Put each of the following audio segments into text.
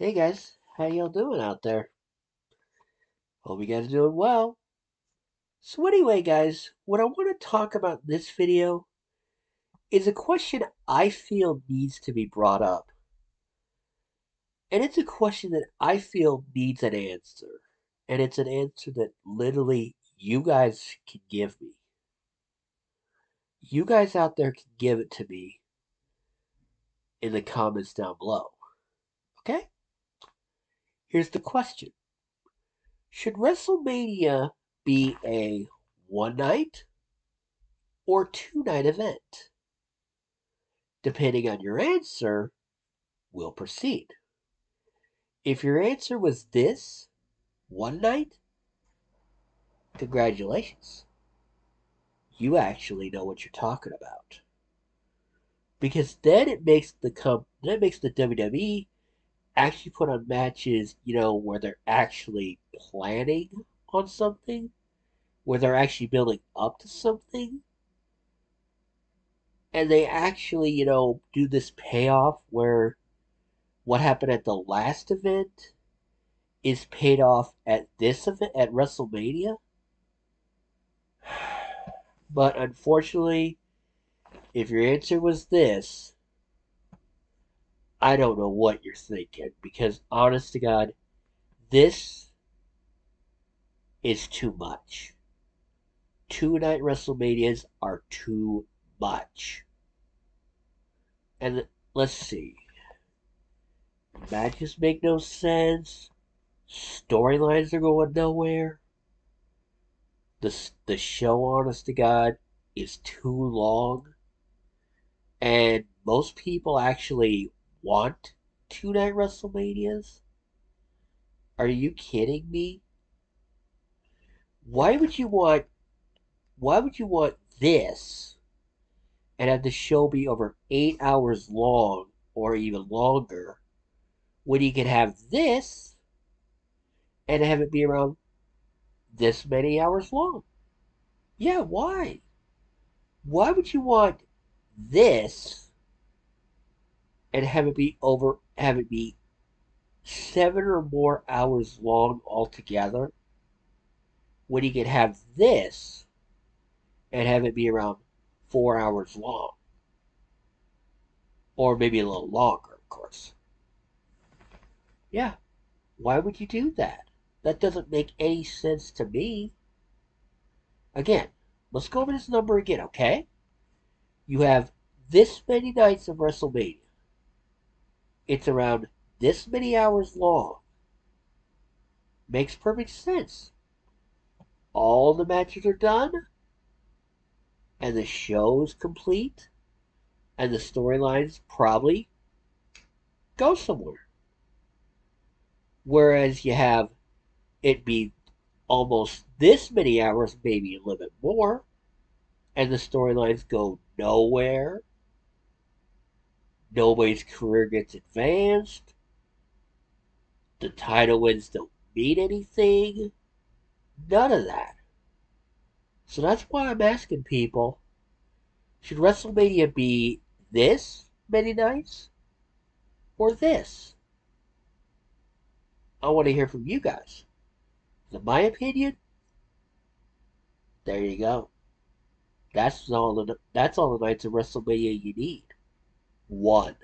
Hey guys, how y'all doing out there? Hope you guys are doing well. So anyway, guys, what I want to talk about in this video is a question I feel needs to be brought up. And it's a question that I feel needs an answer. And it's an answer that literally you guys can give me. You guys out there can give it to me in the comments down below. Okay? Here's the question Should WrestleMania be a one night or two night event? Depending on your answer, we'll proceed. If your answer was this, one night, congratulations. You actually know what you're talking about. Because then it makes the com- then it makes the WWE actually put on matches, you know, where they're actually planning on something, where they're actually building up to something, and they actually, you know, do this payoff where what happened at the last event is paid off at this event at WrestleMania. But unfortunately, if your answer was this, I don't know what you're thinking because honest to God, this is too much. Two night WrestleManias are too much. And let's see. Matches make no sense. Storylines are going nowhere. The, the show, honest to God, is too long. And most people actually want two night WrestleManias? Are you kidding me? Why would you want why would you want this and have the show be over eight hours long or even longer when you could have this and have it be around this many hours long? Yeah, why? Why would you want this and have it be over have it be seven or more hours long altogether when you could have this and have it be around four hours long. Or maybe a little longer of course. Yeah. Why would you do that? That doesn't make any sense to me. Again let's go over this number again okay? You have this many nights of wrestlemania it's around this many hours long. Makes perfect sense. All the matches are done, and the show's complete, and the storylines probably go somewhere. Whereas you have it be almost this many hours, maybe a little bit more, and the storylines go nowhere Nobody's career gets advanced. The title wins don't mean anything. None of that. So that's why I'm asking people should WrestleMania be this many nights or this? I want to hear from you guys. In my opinion, there you go. That's all the that's all the nights of WrestleMania you need one.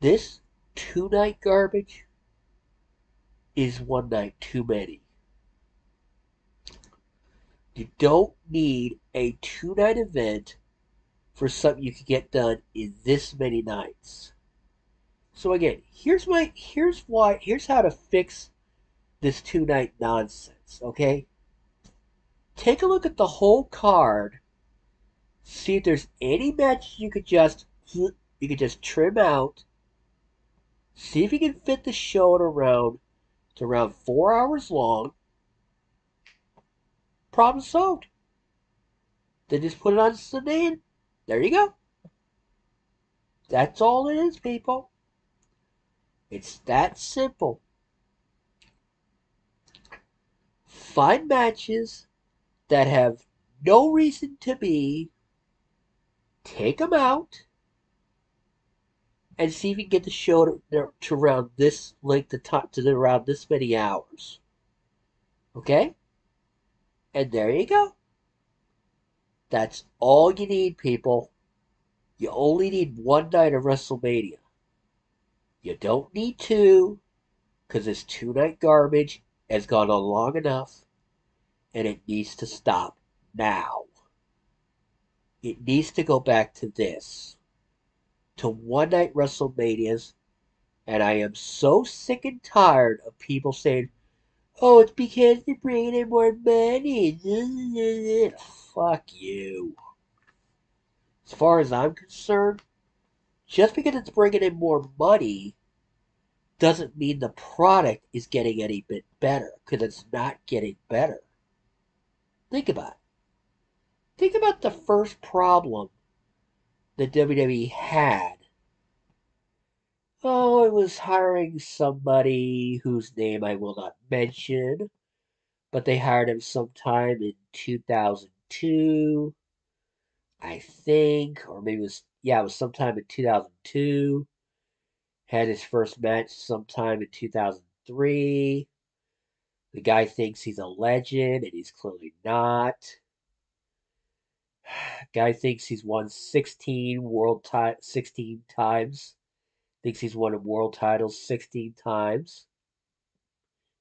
This two night garbage is one night too many. You don't need a two night event for something you can get done in this many nights. So again, here's my here's why here's how to fix this two night nonsense, okay? Take a look at the whole card see if there's any matches you could just you could just trim out. See if you can fit the show at around to around four hours long. Problem solved. Then just put it on Sunday and there you go. That's all it is, people. It's that simple. Find matches that have no reason to be take them out, and see if you can get the show to, to around this length of time, to around this many hours. Okay? And there you go. That's all you need, people. You only need one night of WrestleMania. You don't need two, because this two night garbage has gone on long enough, and it needs to stop now. It needs to go back to this to one night WrestleManias, and I am so sick and tired of people saying, oh, it's because they're bringing in more money. Fuck you. As far as I'm concerned, just because it's bringing in more money doesn't mean the product is getting any bit better, because it's not getting better. Think about it. Think about the first problem that WWE had. Oh, it was hiring somebody whose name I will not mention, but they hired him sometime in 2002, I think, or maybe it was, yeah, it was sometime in 2002. Had his first match sometime in 2003. The guy thinks he's a legend, and he's clearly not. Guy thinks he's won 16 world ti- 16 times. Thinks he's won a world titles 16 times.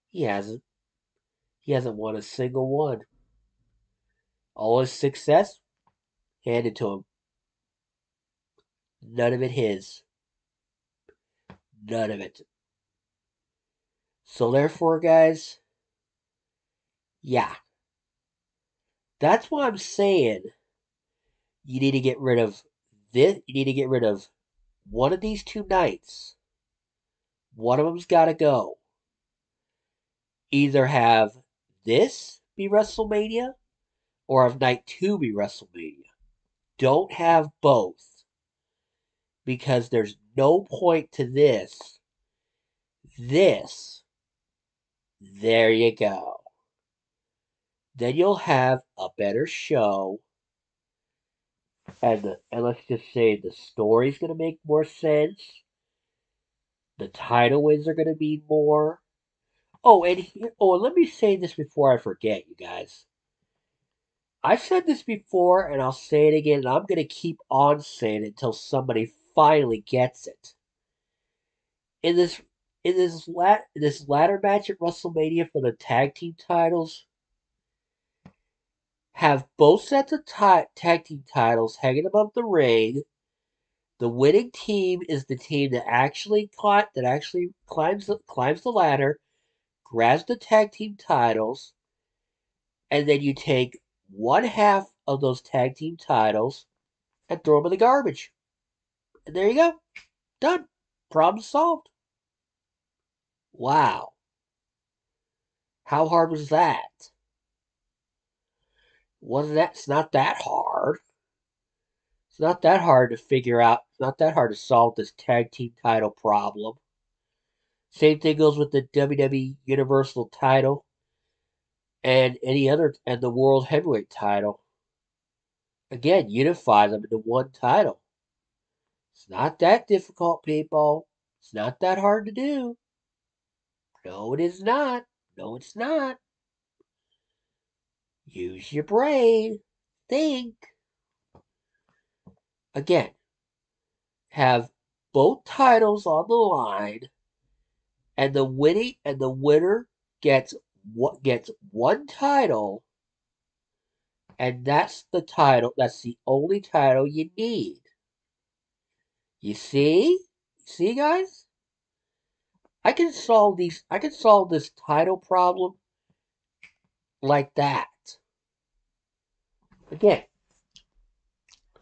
He hasn't. He hasn't won a single one. All his success handed to him. None of it his. None of it. So therefore, guys, yeah. That's why I'm saying you need to get rid of this. You need to get rid of one of these two nights. One of them's got to go. Either have this be WrestleMania or have night two be WrestleMania. Don't have both because there's no point to this. This, there you go. Then you'll have a better show and and let's just say the story's going to make more sense. The title wins are going to mean more. Oh, and here, oh, let me say this before I forget, you guys. I've said this before, and I'll say it again, and I'm going to keep on saying it until somebody finally gets it. In this, in this lat, this ladder match at WrestleMania for the tag team titles, have both sets of ta- tag team titles hanging above the ring. The winning team is the team that actually that actually climbs the, climbs the ladder, grabs the tag team titles, and then you take one half of those tag team titles and throw them in the garbage. And there you go. Done. Problem solved. Wow. How hard was that? Wasn't that it's not that hard. It's not that hard to figure out. It's not that hard to solve this tag team title problem. Same thing goes with the WWE Universal title and any other and the World Heavyweight title. Again, unify them into one title. It's not that difficult, people. It's not that hard to do. No, it is not. No, it's not. Use your brain. Think. Again, have both titles on the line, and the winning and the winner gets what gets one title, and that's the title. That's the only title you need. You see? See, guys? I can solve these. I can solve this title problem like that. Again,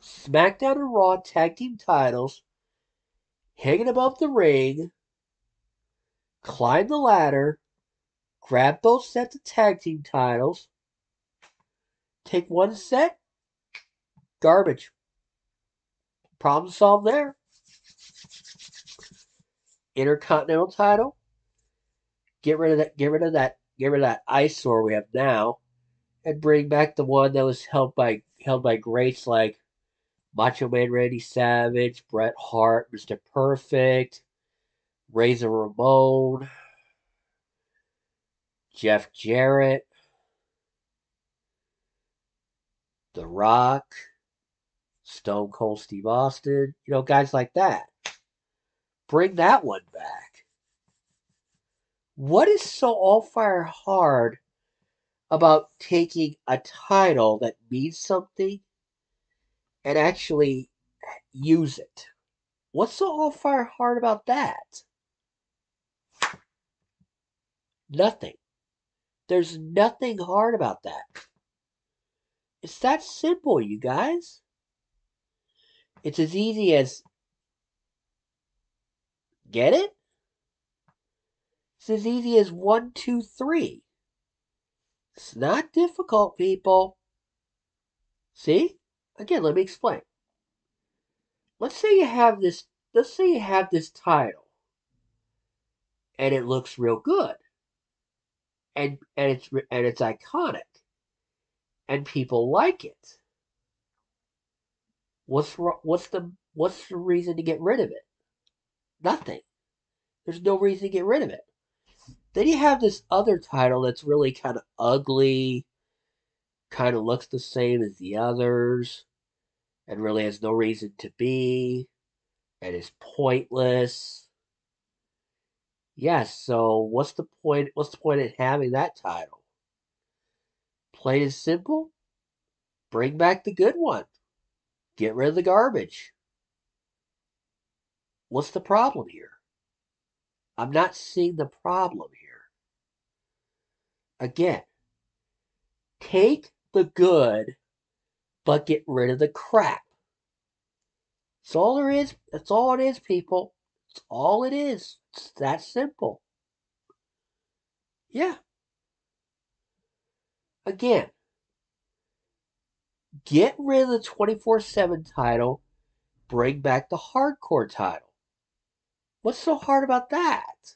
SmackDown and Raw tag team titles hanging above the ring. Climb the ladder. Grab both sets of tag team titles. Take one set. Garbage. Problem solved there. Intercontinental title. Get rid of that. Get rid of that. Get rid of that eyesore we have now and bring back the one that was held by held by greats like Macho Man Randy Savage, Bret Hart, Mr. Perfect, Razor Ramon, Jeff Jarrett, The Rock, Stone Cold Steve Austin, you know, guys like that. Bring that one back. What is so all fire hard about taking a title that means something and actually use it? What's so all hard about that? Nothing. There's nothing hard about that. It's that simple, you guys. It's as easy as get it? It's as easy as one, two, three. It's not difficult, people. See? Again, let me explain. Let's say you have this let's say you have this title and it looks real good. And and it's and it's iconic. And people like it. What's what's the what's the reason to get rid of it? Nothing. There's no reason to get rid of it. Then you have this other title that's really kind of ugly, kind of looks the same as the others, and really has no reason to be, and is pointless. Yes, so what's the point what's the point in having that title? Plain and simple, bring back the good one. Get rid of the garbage. What's the problem here? I'm not seeing the problem. Again, take the good, but get rid of the crap. That's all there is. That's all it is, people. That's all it is. It's that simple. Yeah. Again, Get rid of the 24 7 title, bring back the hardcore title. What's so hard about that?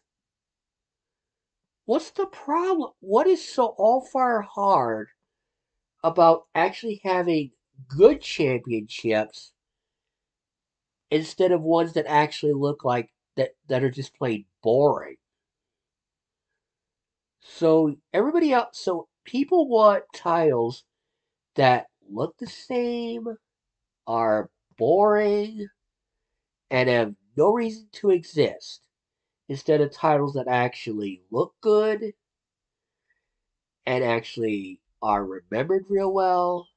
What's the problem? What is so all fire hard about actually having good championships instead of ones that actually look like that, that are just plain boring? So everybody else, so people want titles that look the same, are boring, and have no reason to exist, instead of titles that actually look good and actually are remembered real well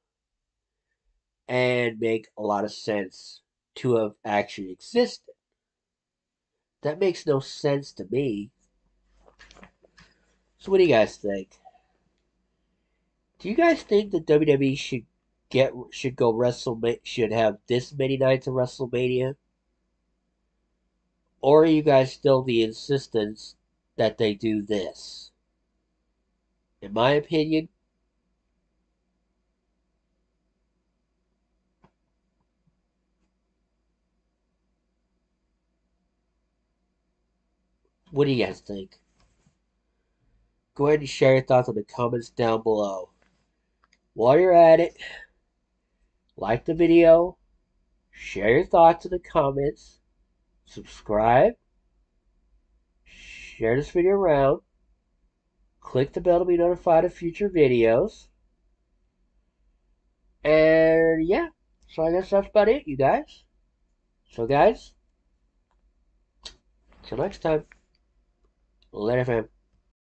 and make a lot of sense to have actually existed. That makes no sense to me. So, what do you guys think? Do you guys think that WWE should get should go WrestleMania should have this many nights of WrestleMania? Or are you guys still the insistence that they do this? In my opinion, what do you guys think? Go ahead and share your thoughts in the comments down below. While you're at it, like the video, share your thoughts in the comments, subscribe, share this video around, click the bell to be notified of future videos. And yeah, so I guess that's about it, you guys. So guys, till next time, later fam.